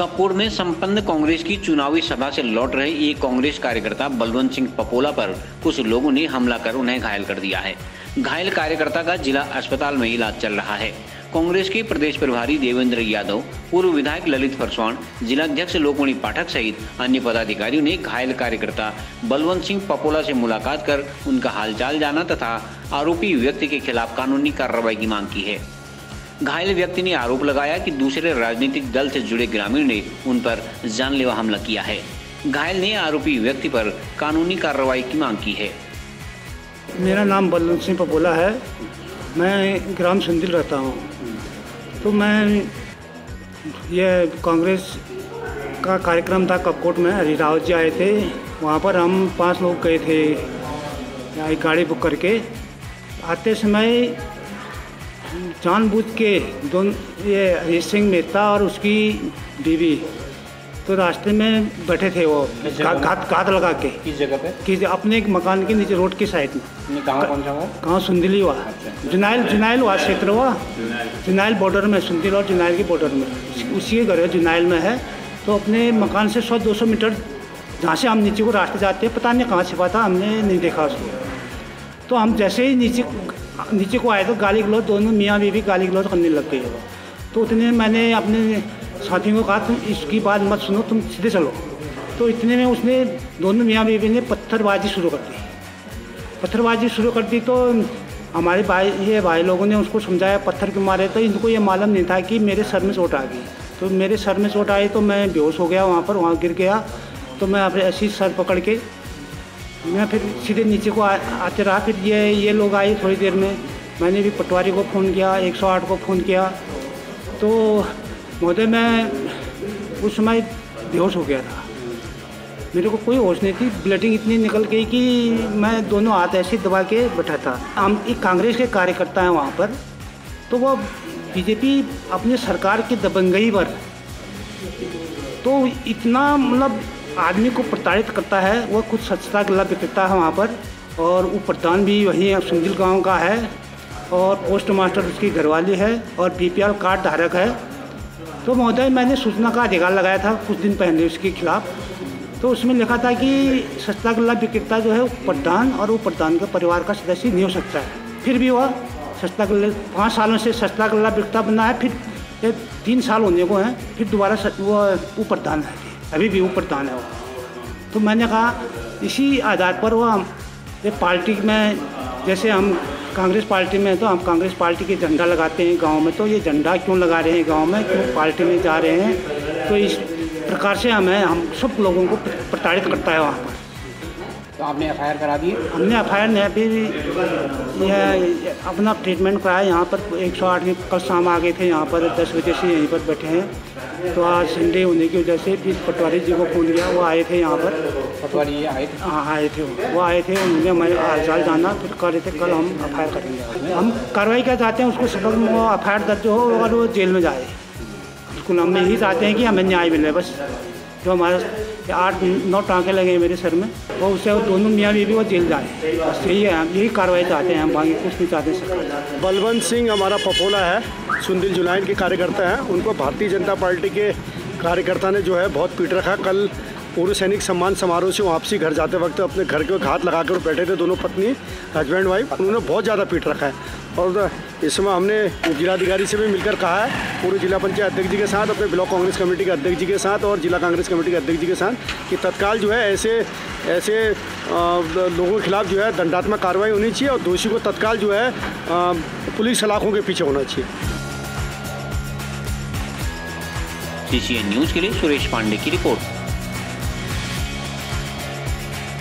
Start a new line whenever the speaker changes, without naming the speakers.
कपूर में संपन्न कांग्रेस की चुनावी सभा से लौट रहे एक कांग्रेस कार्यकर्ता बलवंत सिंह पपोला पर कुछ लोगों ने हमला कर उन्हें घायल कर दिया है। घायल कार्यकर्ता का जिला अस्पताल में इलाज चल रहा है। कांग्रेस के प्रदेश प्रभारी देवेंद्र यादव, पूर्व विधायक ललित फरसवाण जिलाध्यक्ष लोकमणि पाठक सहित अन्य पदाधिकारियों ने घायल कार्यकर्ता बलवंत सिंह पपोला से मुलाकात कर उनका हालचाल जाना तथा आरोपी व्यक्ति के खिलाफ कानूनी कार्रवाई की मांग की है। घायल व्यक्ति ने आरोप लगाया कि दूसरे राजनीतिक दल से जुड़े ग्रामीण ने उन पर जानलेवा हमला किया है। घायल ने आरोपी व्यक्ति पर कानूनी कार्रवाई की मांग की है।
मेरा नाम बलवंत सिंह पपोला है। मैं ग्राम सुंदिल रहता हूँ। तो मैं यह कांग्रेस का कार्यक्रम था कपकोट में। हरिरावत जी आए थे। वहाँ पर हम पाँच लोग गए थे। गाड़ी बुक करके। आते समय जानबूझ के दोनों ये हरीश सिंह मेहता और उसकी बीवी तो रास्ते में बैठे थे वो घात घात लगा के।
किस जगह पे?
कि अपने एक मकान के नीचे रोड की साइड में।
कहाँ पहुँचा हुआ?
कहाँ सुंदली हुआ जुनाइल जुनाइल हुआ क्षेत्र हुआ। जुनाइल। बॉर्डर में सुंदील और जुनाइल के बॉर्डर में। उसी के घर है जुनाइल में है। तो अपने मकान से सौ दो सौ मीटर जहाँ से हम नीचे को रास्ते जाते हैं पता नहीं कहाँ छिपा था हमने नहीं देखा उसको। तो हम जैसे ही नीचे नीचे को आए तो गाली गलौज दोनों मियाँ बीवी गाली गलौज करने लग गई तो उतने मैंने अपने साथियों को कहा, तुम इसकी बात मत सुनो, तुम सीधे चलो। तो इतने में उसने, दोनों मियाँ बीवी ने पत्थरबाजी शुरू कर दी। पत्थरबाजी शुरू कर दी तो हमारे भाई, ये भाई लोगों ने उसको समझाया, पत्थर के मारे? तो इनको ये मालूम नहीं था कि मेरे सर में चोट आ गई। तो मेरे सर में चोट आई तो मैं बेहोश हो गया, वहाँ पर वहाँ गिर गया। तो मैं अपने ऐसी सर पकड़ के मैं फिर सीधे नीचे को आ, आते रहा फिर ये ये लोग आए थोड़ी देर में। मैंने भी पटवारी को फ़ोन किया 108 को फ़ोन किया। तो महोदय मैं उस समय बेहोश हो गया था। मेरे को कोई होश नहीं थी। ब्लडिंग इतनी निकल गई कि मैं दोनों हाथ ऐसे दबा के बैठा था। हम एक कांग्रेस के कार्यकर्ता हैं वहाँ पर तो वो बीजेपी अपने सरकार की दबंगई पर। तो इतना मतलब आदमी को प्रताड़ित करता है, वह कुछ स्वच्छता गला विक्रेता है वहाँ पर। और वो प्रधान भी वहीं सुंदिल गाँव का है। और पोस्ट मास्टर उसकी घरवाली है और बीपीएल कार्ड धारक है। तो महोदय, मैंने सूचना का अधिकार लगाया था कुछ दिन पहले उसके खिलाफ। तो उसमें लिखा था कि सस्ता गला विक्रेता जो है, प्रधान और वो प्रधान के परिवार का सदस्य नहीं हो सकता है। फिर भी वह सस्ता गल्ला पाँच सालों से सस्ता गला विक्रेता बना है, फिर तीन साल होने को हैं, फिर दोबारा वह वो प्रधान है। अभी भी वो प्रधान है वो तो मैंने कहा, इसी आधार पर वो हम एक पार्टी में, जैसे हम कांग्रेस पार्टी में तो हम कांग्रेस पार्टी के झंडा लगाते हैं गाँव में। तो ये झंडा क्यों लगा रहे हैं गाँव में? क्यों पार्टी में जा रहे हैं? तो इस प्रकार से हमें, हम सब लोगों को प्रताड़ित करता है वहाँ पर।
तो आपने एफआईआर करा दी
हमने एफ़ आई आर नहीं अभी यह अपना ट्रीटमेंट कराया। यहाँ पर 108 के कल शाम आ गए थे। यहाँ पर दस बजे से यहीं पर बैठे हैं। तो आज संडे होने की वजह से फिर पटवारी जी को फ़ोन किया। वो आए थे यहाँ पर।
पटवारी आए थे?
हाँ आए थे वो। आए थे उन्होंने हमारे हालचाल जाना। फिर कह रहे थे कल हम एफ़ आई आर करेंगे हम कार्रवाई क्या चाहते हैं? उसको सबक एफ़ आई आर दर्ज हो और वो जेल में जाए। बिल्कुल हम यही चाहते हैं कि हमें न्याय मिले बस। जो हमारे आठ नौ टाँके लगे हैं मेरे सर में, वो उससे दोनों मियाँ बीवी वो जेल जाए। बस यही है यही कार्रवाई चाहते हैं, हम बाकी कुछ नहीं चाहते सरकार
बलवंत सिंह हमारा पपोला है सुंदिल जुलाइन के कार्यकर्ता हैं। उनको भारतीय जनता पार्टी के कार्यकर्ता ने जो है बहुत पीट रखा। कल पूर्व सैनिक सम्मान समारोह से वापसी घर जाते वक्त अपने घर के हाथ लगाकर बैठे थे दोनों पत्नी हस्बैंड वाइफ। उन्होंने बहुत ज़्यादा पीट रखा है। और इस समय हमने जिलाधिकारी से भी मिलकर कहा है, पूरे जिला पंचायत अध्यक्ष जी के साथ, अपने ब्लॉक कांग्रेस कमेटी के अध्यक्ष जी के साथ और जिला कांग्रेस कमेटी के अध्यक्ष जी के साथ कि तत्काल जो है ऐसे ऐसे लोगों के खिलाफ जो है दंडात्मक कार्रवाई होनी चाहिए और दोषी को तत्काल जो है पुलिस सलाखों के पीछे होना चाहिए।
सीसीएन न्यूज़ के लिए सुरेश पांडे की रिपोर्ट।